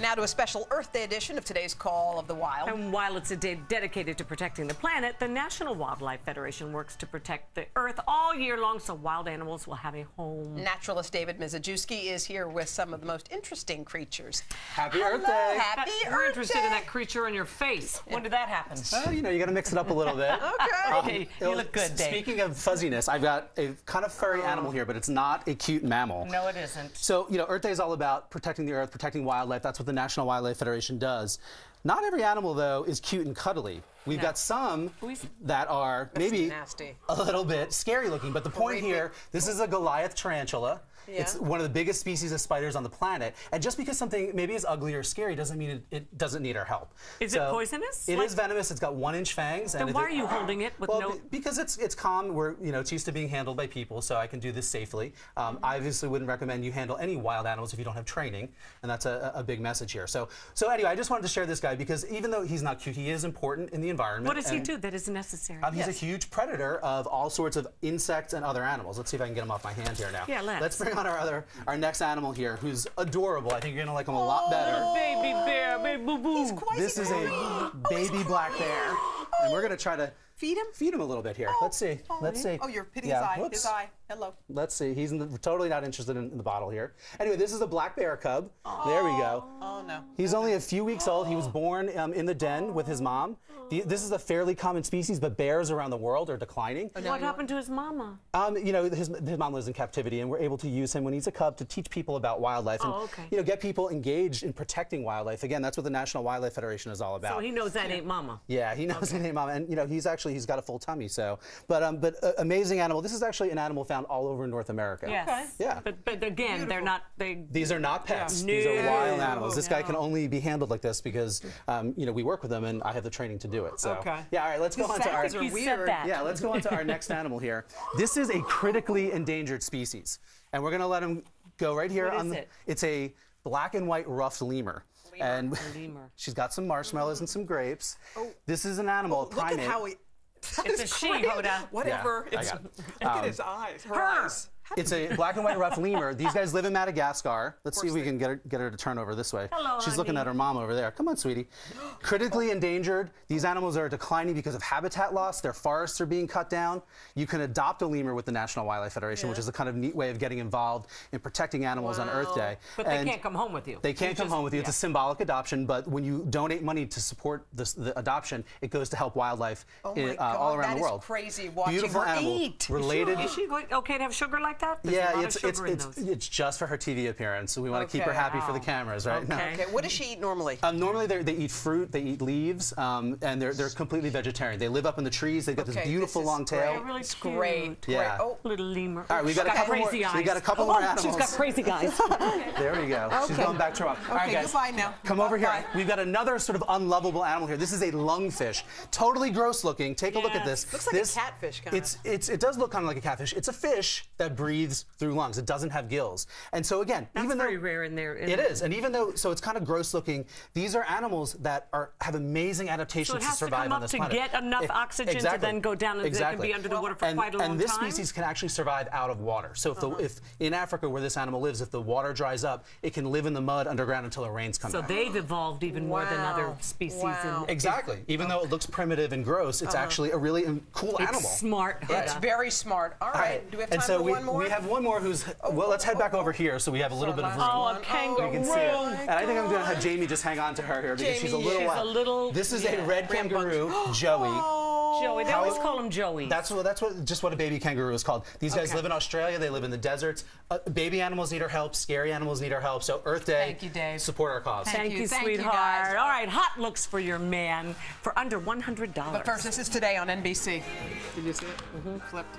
Now to a special Earth Day edition of today's Call of the Wild. And while it's a day dedicated to protecting the planet, the National Wildlife Federation works to protect the Earth all year long so wild animals will have a home. Naturalist David Mizejewski is here with some of the most interesting creatures. Happy Earth Day! Happy We're Earth interested Day. in that creature on your face. When did that happen? Well, you know, you got to mix it up a little bit. Okay. Um, hey, you look good, Dave. Speaking of fuzziness, I've got a kind of furry oh. animal here, but it's not a cute mammal. No, it isn't. So, you know, Earth Day is all about protecting the Earth, protecting wildlife. That's what the National Wildlife Federation does. Not every animal, though, is cute and cuddly. We've No. got some that are maybe nasty. a little bit scary looking. But the point here, this is a Goliath tarantula. It's one of the biggest species of spiders on the planet. And just because something maybe is ugly or scary doesn't mean it, it doesn't need our help. Is it poisonous? It Like- is venomous. It's got one inch fangs. Then and why it- are you holding it with well, no? be- because it's it's calm. We're you know it's used to being handled by people, so I can do this safely. Um, I obviously wouldn't recommend you handle any wild animals if you don't have training, and that's a, a big message here. So so anyway, I just wanted to share this guy because even though he's not cute, he is important in the environment. What does he do that is necessary? Um, he's Yes. a huge predator of all sorts of insects and other animals. Let's see if I can get him off my hand here now. Yeah, let's. Let's bring on our other our next animal here, who's adorable. I think you're gonna like him a lot better. Oh, baby bear, baby boo boo. He's quite This is a baby black bear, and we're gonna try to Feed him? feed him a little bit here. Let's see. Let's see. Oh, you're pitting Yeah, his eye. whoops. His eye. Hello. Let's see. He's in the, totally not interested in, in the bottle here. Anyway, this is a black bear cub. There we go. Oh, no. He's only a few weeks old. He was born um, in the den with his mom. The, this is a fairly common species, but bears around the world are declining. What happened to his mama? Um, you know, his, his mom lives in captivity, and we're able to use him when he's a cub to teach people about wildlife and Oh, okay. you know get people engaged in protecting wildlife. Again, that's what the National Wildlife Federation is all about. So he knows that ain't mama. Yeah, he knows the name of it, and you know he's actually he's got a full tummy. So, but um, but uh, amazing animal. This is actually an animal found all over North America. Yes. Yeah. But but again, they're not. They. These are not pets. Yeah. These are wild animals. This guy can only be handled like this because um, you know we work with them, and I have the training to do it. So Okay. yeah, all right, let's go on to our sounds weird. said that. yeah, let's go on to our next animal here. This is a critically endangered species, and we're gonna let him go right here What on is the. it? It's a black and white ruffed lemur. And Lemur. she's got some marshmallows and some grapes. Oh. This is an animal, a Look at how he. That It's is a she, great. Hoda. Whatever. Yeah, I it's, got it. look Um, at his eyes. Her, Her. eyes. It's a black and white ruffed lemur. These guys live in Madagascar. Let's see if we can get her, get her to turn over this way. Hello, She's looking at her mom over there. Come on, sweetie. Critically endangered. These animals are declining because of habitat loss. Their forests are being cut down. You can adopt a lemur with the National Wildlife Federation, which is a kind of neat way of getting involved in protecting animals on Earth Day. But they can't come home with you. They can't You come just- home with you. It's a symbolic adoption, but when you donate money to support this, the adoption, it goes to help wildlife Oh in- uh, all around that the is world. crazy watching Beautiful animal, eat. related. Is she going, okay to have sugar like that? There's a Yeah, lot it's of it's in it's, those. it's just for her TV appearance. So we want to keep her Okay. happy for the cameras, right? No. Okay. Okay, what does she eat normally? Um, normally they they eat fruit, they eat leaves, um, and they're they're completely vegetarian. They live up in the trees. They've got Okay, this beautiful this is long tail. great. Really It's cute. great. Yeah. Oh, Little lemur. All right, we got a She's couple more. crazy eyes. We got a couple oh, more animals. She's got crazy eyes. There we go. She's going back to rock. All right, Okay, guys. goodbye now. Come over here. We've got another sort of unlovable animal here. This is a lungfish. Totally gross looking. Take a look at this. Looks like a this, catfish, kinda. It's it's it does look kind of like a catfish. It's a fish that breathes through lungs. It doesn't have gills. And so again, That's even though very rare in there. It is, and even though so it's kind of gross looking, these are animals that are have amazing adaptations So it to has to survive come on up this to planet. get enough It- oxygen to then go down and they can exactly. be under the water for and, quite a long time. and this time? species can actually survive out of water. So if the uh-huh. if in Africa where this animal lives, if the water dries up, it can live in the mud underground until the rains come So back. they've evolved even more than other Wow. species. Wow. In, Exactly. Even though it looks primitive and gross, it's uh-huh. actually a really cool it's animal. smart. it's Hoda. very smart. All right. Do we have time and so for we, one more? We have one more who's well. Let's head back over here so we have a little So bit of room. last Oh, a one. kangaroo. You can see it. And I think I'm going to have Jamie just hang on to her here because she's a little she's a little- This is a red kangaroo, Oh. Joey. Joey. They How- always call him Joey. That's what that's what just what a baby kangaroo is called. These guys Okay. live in Australia. They live in the deserts. Uh, baby animals need our help. Scary animals need our help. So Earth Day. Thank you, Dave. Support our cause. Thank Thank you, you, thank you, sweetheart. guys. All right, hot looks for your man for under $100. But first, this is today on NBC. Did you see it? Mm-hmm. Flipped.